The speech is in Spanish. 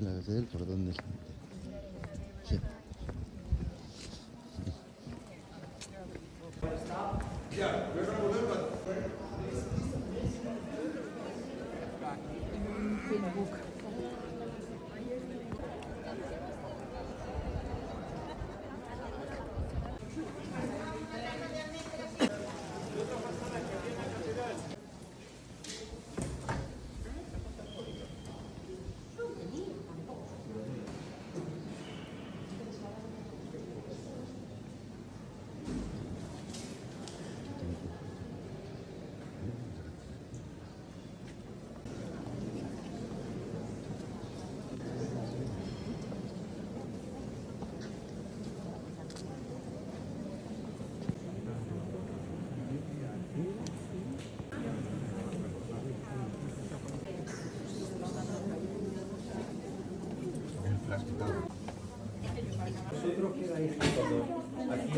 La del cordón del Sí. Nosotros queda ahí todo. Aquí